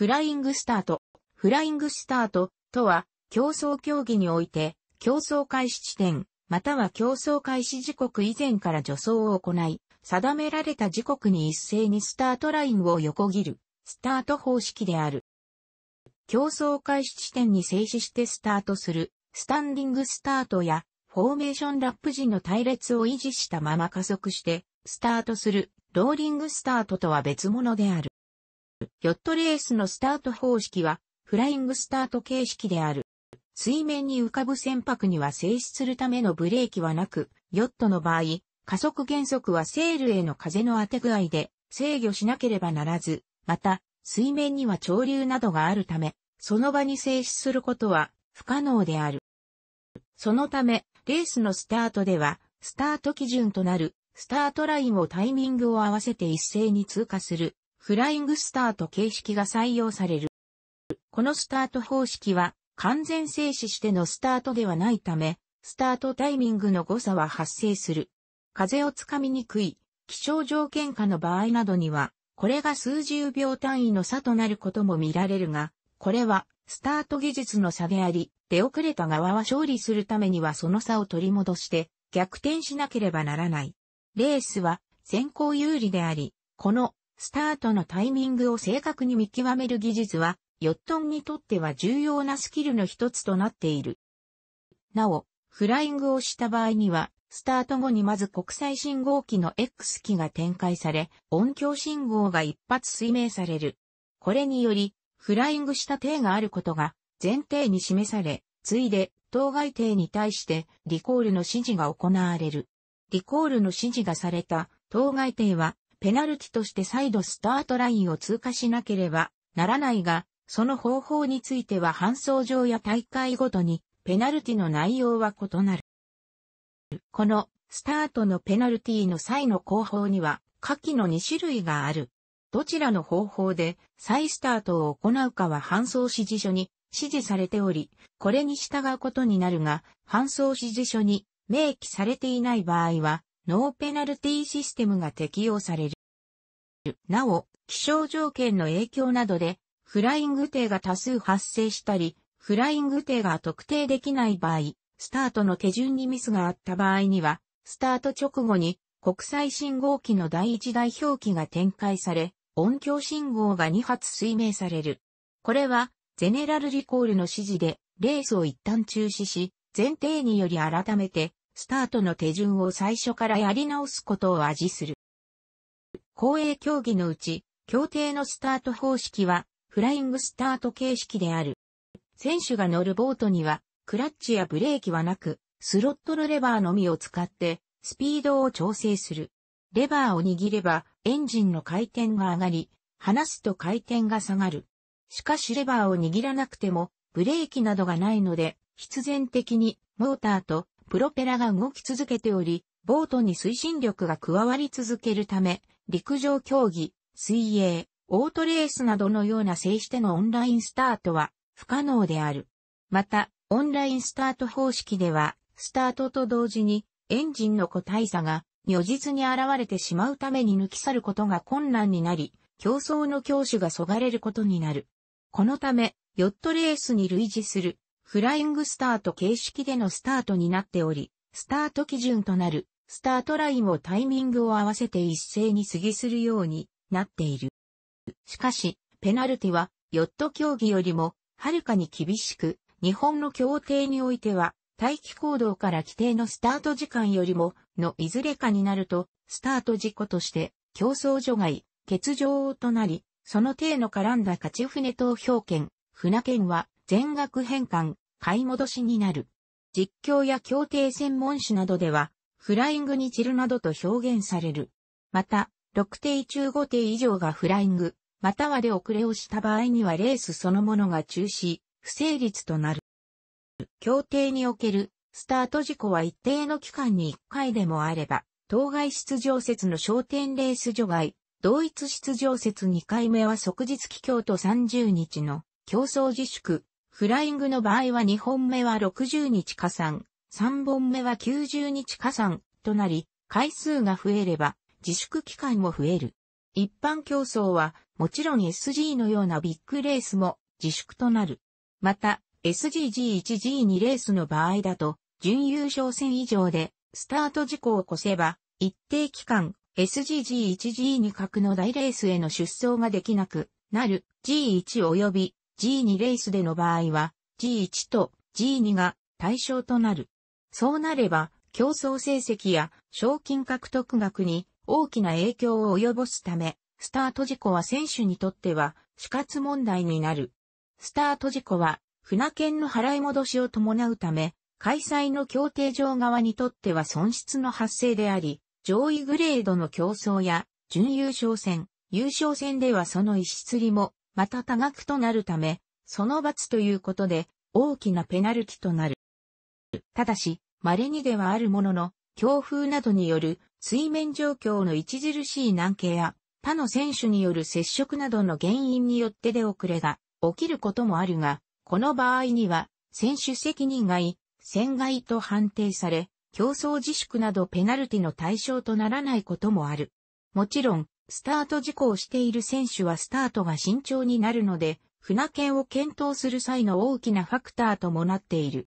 フライングスタート。フライングスタートとは、競争競技において、競争開始地点、または競争開始時刻以前から助走を行い、定められた時刻に一斉にスタートラインを横切る、スタート方式である。競争開始地点に静止してスタートする、スタンディングスタートや、フォーメーションラップ時の隊列を維持したまま加速して、スタートする、ローリングスタートとは別物である。ヨットレースのスタート方式は、フライングスタート形式である。水面に浮かぶ船舶には静止するためのブレーキはなく、ヨットの場合、加速減速はセールへの風の当て具合で制御しなければならず、また、水面には潮流などがあるため、その場に静止することは不可能である。そのため、レースのスタートでは、スタート基準となるスタートラインをタイミングを合わせて一斉に通過するフライングスタート形式が採用される。このスタート方式は完全静止してのスタートではないため、スタートタイミングの誤差は発生する。風をつかみにくい気象条件下の場合などには、これが数十秒単位の差となることも見られるが、これはスタート技術の差であり、出遅れた側は勝利するためにはその差を取り戻して逆転しなければならない。レースは先行有利であり、このスタートのタイミングを正確に見極める技術は、ヨットンにとっては重要なスキルの一つとなっている。なお、フライングをした場合には、スタート後にまず国際信号機の X 機が展開され、音響信号が一発水明される。これにより、フライングした艇があることが前提に示され、ついで、当該艇に対してリコールの指示が行われる。リコールの指示がされた当該艇はペナルティとして再度スタートラインを通過しなければならないが、その方法については搬送上や大会ごとにペナルティの内容は異なる。このスタートのペナルティの際の後方には下記の2種類がある。どちらの方法で再スタートを行うかは搬送指示書に指示されており、これに従うことになるが、搬送指示書に明記されていない場合は、ノーペナルティシステムが適用される。なお、気象条件の影響などで、フライング艇が多数発生したり、フライング艇が特定できない場合、スタートの手順にミスがあった場合には、スタート直後に国際信号機の第一代表記が展開され、音響信号が2発水明される。これは、ゼネラルリコールの指示で、レースを一旦中止し、前提により改めて、スタートの手順を最初からやり直すことを味する。公営競技のうち、協定のスタート方式は、フライングスタート形式である。選手が乗るボートには、クラッチやブレーキはなく、スロットルレバーのみを使って、スピードを調整する。レバーを握れば、エンジンの回転が上がり、離すと回転が下がる。しかしレバーを握らなくても、ブレーキなどがないので、必然的にモーターとプロペラが動き続けており、ボートに推進力が加わり続けるため、陸上競技、水泳、オートレースなどのような静してのオンラインスタートは不可能である。また、オンラインスタート方式では、スタートと同時にエンジンの個体差が如実に現れてしまうために抜き去ることが困難になり、競争の教種がそがれることになる。このため、ヨットレースに類似するフライングスタート形式でのスタートになっており、スタート基準となるスタートラインをタイミングを合わせて一斉に過ぎするようになっている。しかし、ペナルティはヨット競技よりもはるかに厳しく、日本の協定においては待機行動から規定のスタート時間よりものいずれかになると、スタート事故として競争除外、欠場となり、その程の絡んだ勝ち船投票権、船券は全額返還、買い戻しになる。実況や協定専門誌などでは、フライングに散るなどと表現される。また、6艇中5艇以上がフライング、またはで遅れをした場合にはレースそのものが中止、不成立となる。協定におけるスタート事故は一定の期間に1回でもあれば、当該出場説の焦点レース除外、同一出場説2回目は即日帰郷と30日の競争自粛、フライングの場合は2本目は60日加算、3本目は90日加算となり、回数が増えれば自粛期間も増える。一般競争はもちろん SG のようなビッグレースも自粛となる。また、SGG1G2 レースの場合だと、準優勝戦以上でスタート事故を越せば、一定期間 SGG1G2 角の大レースへの出走ができなくなる G1 及び G2 レースでの場合は G1 と G2 が対象となる。そうなれば競争成績や賞金獲得額に大きな影響を及ぼすため、スタート事故は選手にとっては死活問題になる。スタート事故は船券の払い戻しを伴うため、開催の協定上側にとっては損失の発生であり、上位グレードの競争や準優勝戦、優勝戦ではその一室利もまた多額となるため、その罰ということで大きなペナルティとなる。ただし、稀にではあるものの、強風などによる水面状況の著しい難形や他の選手による接触などの原因によって出遅れが起きることもあるが、この場合には選手責任外、戦外と判定され、競争自粛などペナルティの対象とならないこともある。もちろん、スタート事故をしている選手はスタートが慎重になるので、船券を検討する際の大きなファクターともなっている。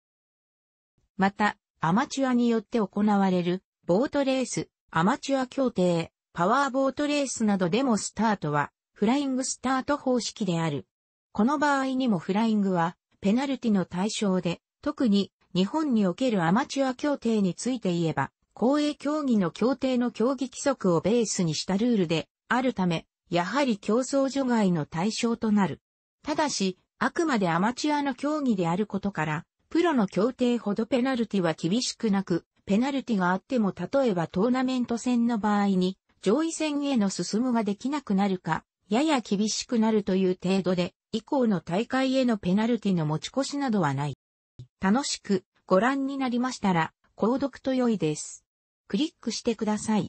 また、アマチュアによって行われる、ボートレース、アマチュア協定、パワーボートレースなどでもスタートは、フライングスタート方式である。この場合にもフライングは、ペナルティの対象で、特に日本におけるアマチュア協定について言えば、公営競技の協定の競技規則をベースにしたルールであるため、やはり競争除外の対象となる。ただし、あくまでアマチュアの競技であることから、プロの協定ほどペナルティは厳しくなく、ペナルティがあっても例えばトーナメント戦の場合に、上位戦への進むができなくなるか、やや厳しくなるという程度で、以降の大会へのペナルティの持ち越しなどはない。楽しくご覧になりましたら、購読と良いです。クリックしてください。